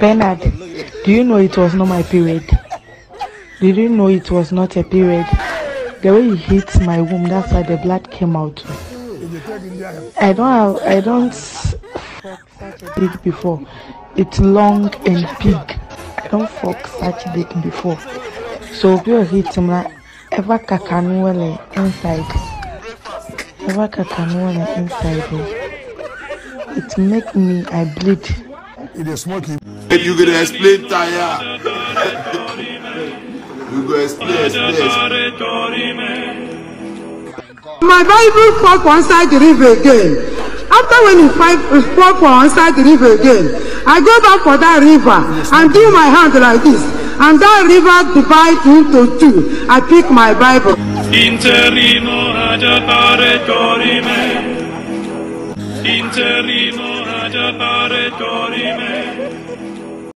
Bernard, do you know it was not my period? Did you know it was not a period? The way he hit my womb, that's why the blood came out. I don't have, I don't fuck such a dick before. It's long and big. I don't fuck such a dick before. So if you hit him like ever kakanuele inside. Ever kakanuele inside. It make me I bleed. It is smoking. And you gonna explain tire. you go explain, explain, explain. My Bible fall for inside the river again. After when you fight, uh, fall for inside the river again, I go back for that river and do my hand like this. And that river divide into two. I pick my Bible. Interrimo ad appare dorime. Interrimo ad appare dorime.